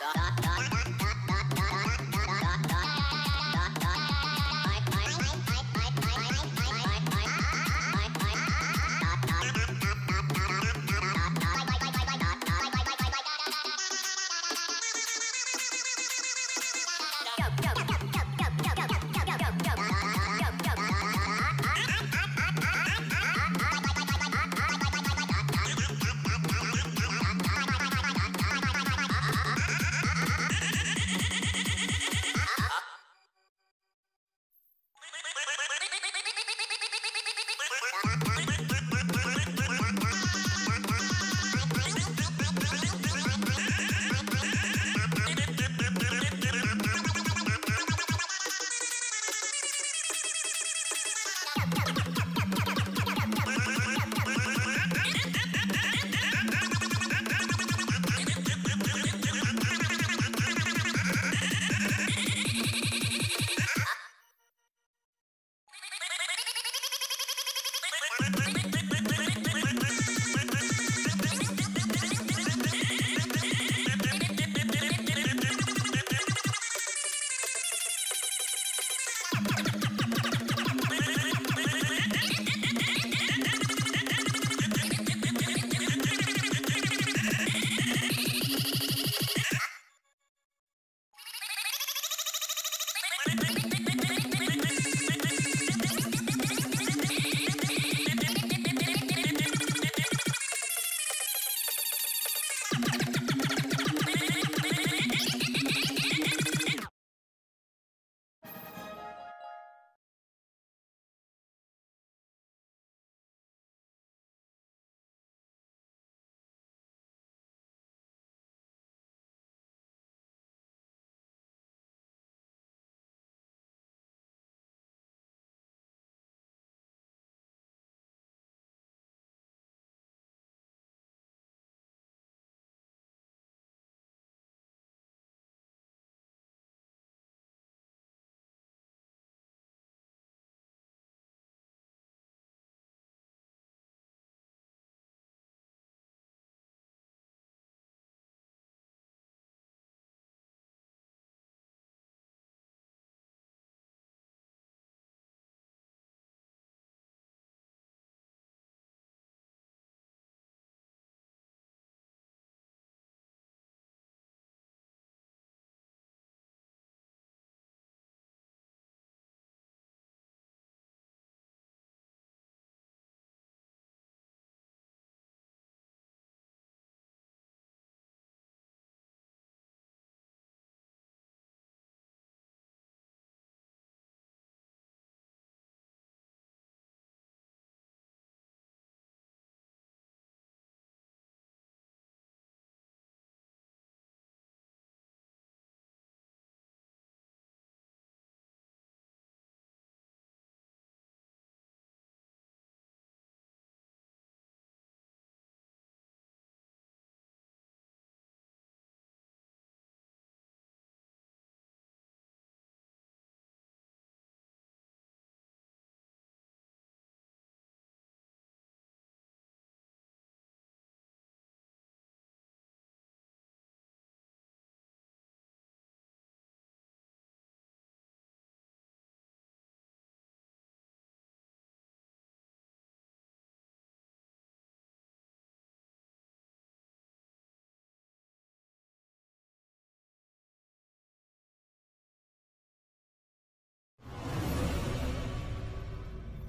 Da, da, da.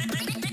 Bring, bring, bring.